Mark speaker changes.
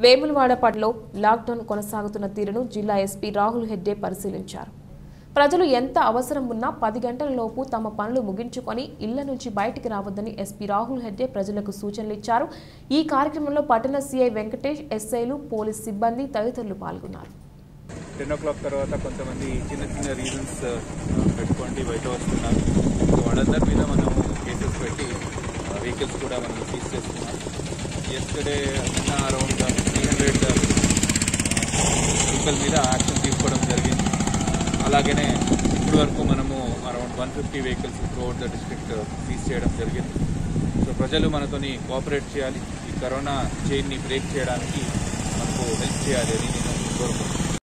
Speaker 1: వేములవాడపట్లో lockdown కొనసాగుతున్న తీరును జిల్లా ఎస్పీ రాహుల్ హెడ్డే పరిశీలించారు. ప్రజలు ఎంత అవసరం ఉన్నా పది గంటలలోపు తమ పనులు ముగించుకొని ఇళ్ళ నుంచి బయటికి రావద్దని ఎస్పీ రాహుల్ హెడ్డే ప్రజలకు సూచనలు ఇచ్చారు. ఈ కార్యక్రమంలో పట్టణ సీఐ వెంకటేష్ ఎస్ఐలు పోలీస్ సిబ్బంది తదితరులు పాల్గొన్నారు.
Speaker 2: టెన్ ఓ క్లాక్ తర్వాత కొంతమంది చిన్న చిన్న రీజన్స్ uh, పెట్టుకోండి బయట వస్తున్నారు వాళ్ళందరి మీద మనం కేసెస్ పెట్టి uh, వెహికల్స్ కూడా మనం సీజ్ చేస్తున్నాం. ఎస్టర్డే అరౌండ్ వెహికల్ మీద యాక్షన్ తీసుకోవడం జరిగింది. అలాగనే ఇప్పటి వరకు మనము around one fifty vehicles throughout the district seize చేయడం జరిగింది. సో ప్రజలు మనతోని కోఆపరేట్ చేయాలి. ఈ కరోనా చైన్ని బ్రేక్ చేయడానికి మనకు హెల్ప్ చేయాలి అని నేను కోరుకుంటున్నాను.